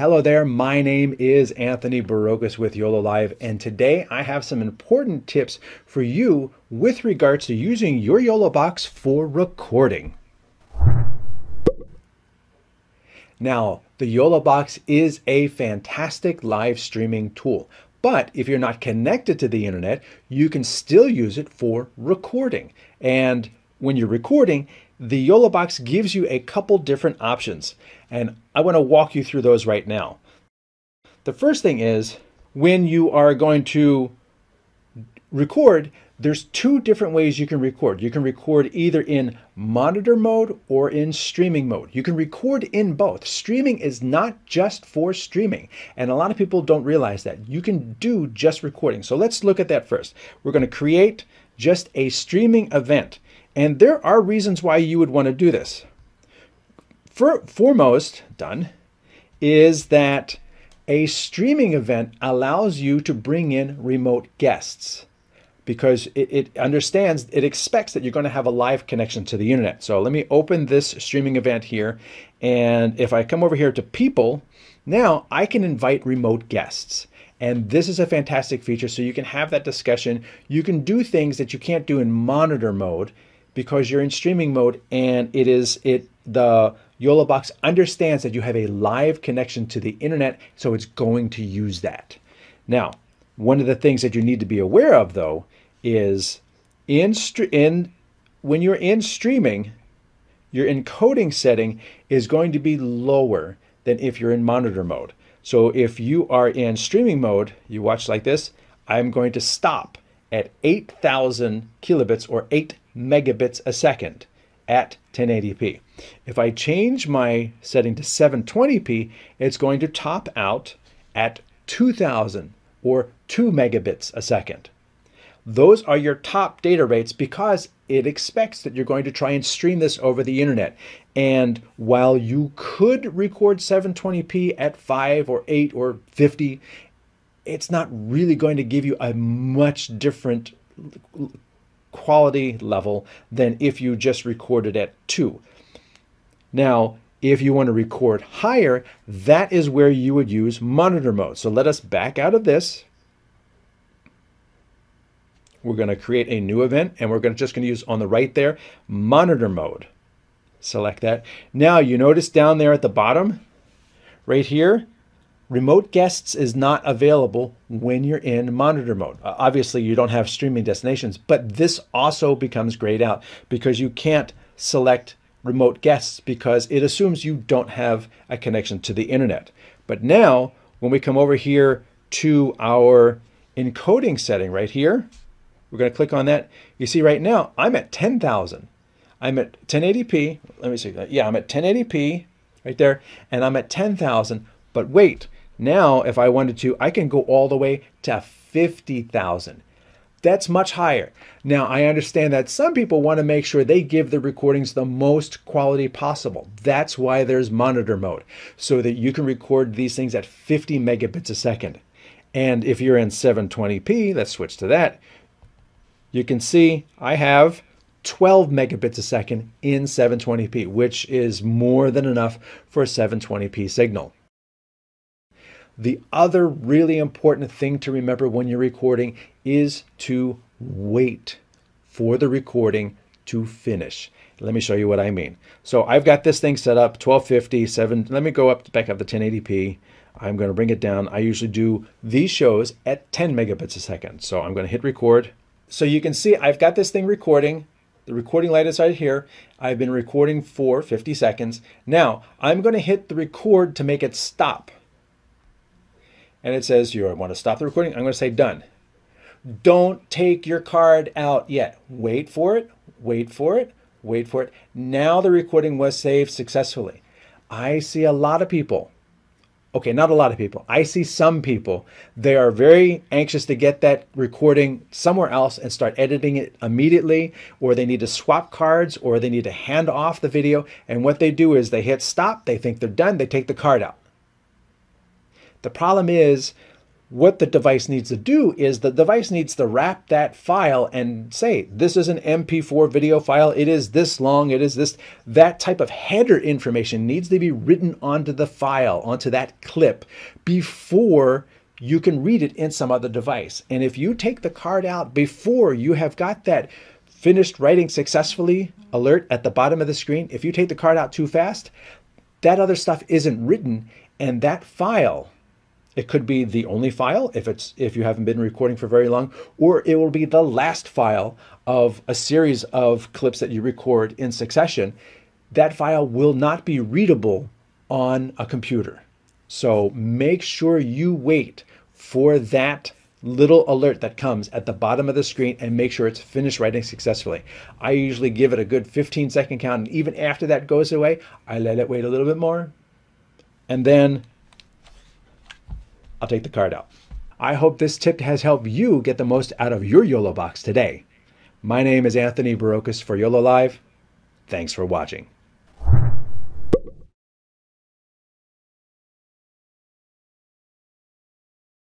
Hello there, my name is Anthony Barokas with YoloLiv, and today I have some important tips for you with regards to using your YOLO box for recording. Now, the YOLO box is a fantastic live streaming tool, but if you're not connected to the internet, you can still use it for recording. And when you're recording, the YOLO box gives you a couple different options, and I want to walk you through those right now. The first thing is when you are going to record, there's two different ways you can record. You can record either in monitor mode or in streaming mode. You can record in both. Streaming is not just for streaming, and a lot of people don't realize that. You can do just recording. So let's look at that first. We're going to create just a streaming event. And there are reasons why you would want to do this. For, foremost, done, is that a streaming event allows you to bring in remote guests because it, it, understands, it expects that you're going to have a live connection to the internet. So let me open this streaming event here. And if I come over here to people, now I can invite remote guests. And this is a fantastic feature. So you can have that discussion. You can do things that you can't do in monitor mode because you're in streaming mode and it is it the YOLO box understands that you have a live connection to the internet, so it's going to use that. Now, one of the things that you need to be aware of though is in in when you're in streaming, your encoding setting is going to be lower than if you're in monitor mode. So if you are in streaming mode, you watch like this, I'm going to stop at 8,000 kilobits or 8 megabits a second at 1080p. If I change my setting to 720p, it's going to top out at 2000 or 2 megabits a second. Those are your top data rates because it expects that you're going to try and stream this over the internet. And while you could record 720p at 5 or 8 or 50, it's not really going to give you a much different quality level than if you just recorded at 2. Now, if you want to record higher, that is where you would use monitor mode. So let us back out of this. We're going to create a new event and we're going to, just going to use on the right there, monitor mode. Select that. Now you notice down there at the bottom, right here, Remote guests is not available when you're in monitor mode. Uh, obviously, you don't have streaming destinations, but this also becomes grayed out because you can't select remote guests because it assumes you don't have a connection to the internet. But now, when we come over here to our encoding setting right here, we're going to click on that. You see right now, I'm at 10,000. I'm at 1080p. Let me see. Yeah, I'm at 1080p right there, and I'm at 10,000. But wait, now, if I wanted to, I can go all the way to 50,000. That's much higher. Now, I understand that some people want to make sure they give the recordings the most quality possible. That's why there's monitor mode, so that you can record these things at 50 megabits a second. And if you're in 720p, let's switch to that, you can see I have 12 megabits a second in 720p, which is more than enough for a 720p signal. The other really important thing to remember when you're recording is to wait for the recording to finish. Let me show you what I mean. So I've got this thing set up 1250, 7. Let me go up back up to 1080p. I'm going to bring it down. I usually do these shows at 10 megabits a second. So I'm going to hit record. So you can see I've got this thing recording. The recording light is right here. I've been recording for 50 seconds. Now I'm going to hit the record to make it stop and it says you want to stop the recording, I'm going to say done. Don't take your card out yet. Wait for it, wait for it, wait for it. Now the recording was saved successfully. I see a lot of people. Okay, not a lot of people. I see some people. They are very anxious to get that recording somewhere else and start editing it immediately, or they need to swap cards, or they need to hand off the video. And what they do is they hit stop, they think they're done, they take the card out. The problem is what the device needs to do is the device needs to wrap that file and say, this is an MP4 video file. It is this long. It is this. That type of header information needs to be written onto the file, onto that clip before you can read it in some other device. And if you take the card out before you have got that finished writing successfully alert at the bottom of the screen, if you take the card out too fast, that other stuff isn't written and that file it could be the only file if it's if you haven't been recording for very long, or it will be the last file of a series of clips that you record in succession. That file will not be readable on a computer. So make sure you wait for that little alert that comes at the bottom of the screen and make sure it's finished writing successfully. I usually give it a good 15 second count, and even after that goes away, I let it wait a little bit more. And then I'll take the card out. I hope this tip has helped you get the most out of your YOLO box today. My name is Anthony Barocas for YoloLiv. Thanks for watching.